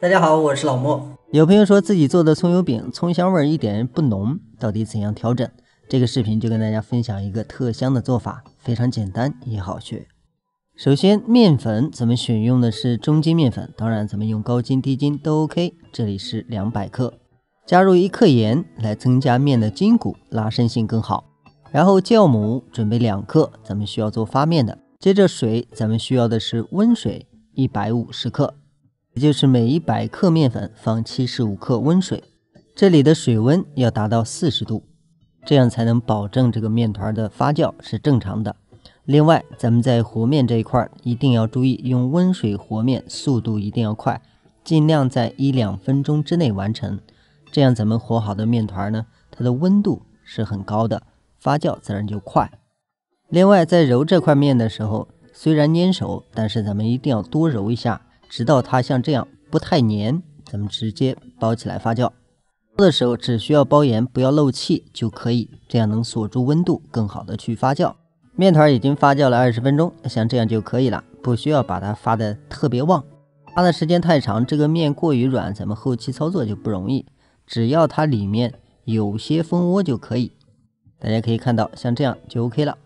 大家好，我是老莫。有朋友说自己做的葱油饼葱香味一点不浓，到底怎样调整？这个视频就跟大家分享一个特香的做法，非常简单也好学。首先，面粉咱们选用的是中筋面粉，当然咱们用高筋、低筋都 OK。这里是两百克，加入一克盐来增加面的筋骨，拉伸性更好。然后酵母准备两克，咱们需要做发面的。接着水，咱们需要的是温水一百五十克，也就是每一百克面粉放七十五克温水。这里的水温要达到四十度，这样才能保证这个面团的发酵是正常的。另外，咱们在和面这一块一定要注意，用温水和面速度一定要快，尽量在一两分钟之内完成。这样咱们和好的面团呢，它的温度是很高的。发酵自然就快。另外，在揉这块面的时候，虽然粘手，但是咱们一定要多揉一下，直到它像这样不太粘，咱们直接包起来发酵。包的时候只需要包严，不要漏气就可以，这样能锁住温度，更好的去发酵。面团已经发酵了二十分钟，像这样就可以了，不需要把它发的特别旺。发的时间太长，这个面过于软，咱们后期操作就不容易。只要它里面有些蜂窝就可以。大家可以看到，像这样就 OK 了。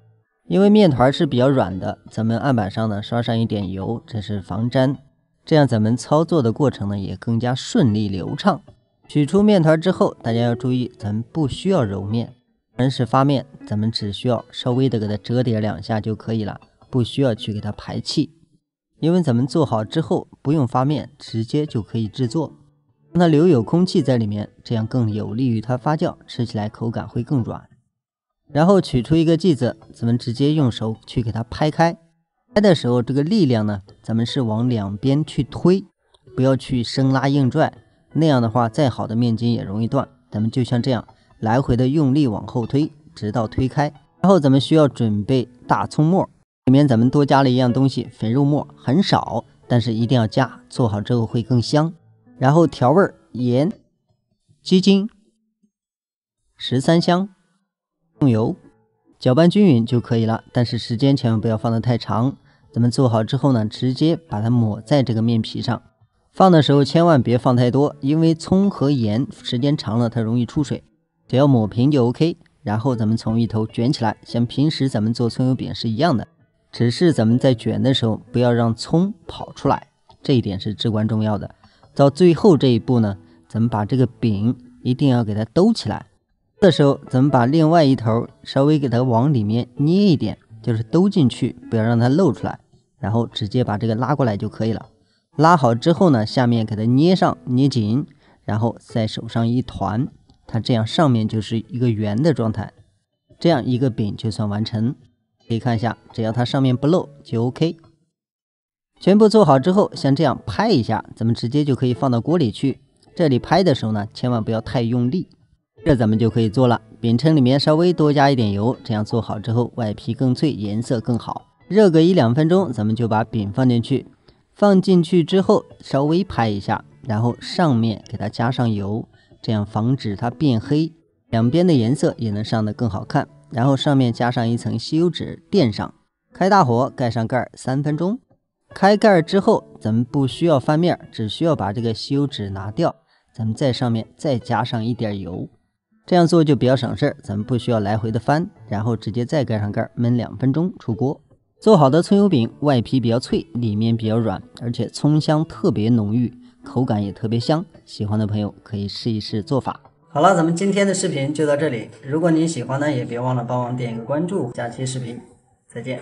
因为面团是比较软的，咱们案板上呢刷上一点油，这是防粘，这样咱们操作的过程呢也更加顺利流畅。取出面团之后，大家要注意，咱们不需要揉面，人是发面，咱们只需要稍微的给它折叠两下就可以了，不需要去给它排气。因为咱们做好之后不用发面，直接就可以制作，让它留有空气在里面，这样更有利于它发酵，吃起来口感会更软。然后取出一个剂子，咱们直接用手去给它拍开。拍的时候，这个力量呢，咱们是往两边去推，不要去生拉硬拽。那样的话，再好的面筋也容易断。咱们就像这样来回的用力往后推，直到推开。然后咱们需要准备大葱末，里面咱们多加了一样东西，肥肉末，很少，但是一定要加，做好之后会更香。然后调味盐、鸡精、十三香。用油搅拌均匀就可以了，但是时间千万不要放得太长。咱们做好之后呢，直接把它抹在这个面皮上。放的时候千万别放太多，因为葱和盐时间长了它容易出水。只要抹平就 OK。然后咱们从一头卷起来，像平时咱们做葱油饼是一样的，只是咱们在卷的时候不要让葱跑出来，这一点是至关重要的。到最后这一步呢，咱们把这个饼一定要给它兜起来。的时候，咱们把另外一头稍微给它往里面捏一点，就是兜进去，不要让它露出来，然后直接把这个拉过来就可以了。拉好之后呢，下面给它捏上，捏紧，然后在手上一团，它这样上面就是一个圆的状态，这样一个饼就算完成。可以看一下，只要它上面不漏就 OK。全部做好之后，像这样拍一下，咱们直接就可以放到锅里去。这里拍的时候呢，千万不要太用力。这咱们就可以做了。饼铛里面稍微多加一点油，这样做好之后外皮更脆，颜色更好。热个一两分钟，咱们就把饼放进去。放进去之后稍微拍一下，然后上面给它加上油，这样防止它变黑，两边的颜色也能上得更好看。然后上面加上一层吸油纸垫上，开大火盖上盖儿三分钟。开盖儿之后，咱们不需要翻面，只需要把这个吸油纸拿掉，咱们在上面再加上一点油。这样做就比较省事儿，咱们不需要来回的翻，然后直接再盖上盖儿焖两分钟出锅。做好的葱油饼外皮比较脆，里面比较软，而且葱香特别浓郁，口感也特别香。喜欢的朋友可以试一试做法。好了，咱们今天的视频就到这里。如果您喜欢呢，也别忘了帮忙点一个关注。下期视频再见。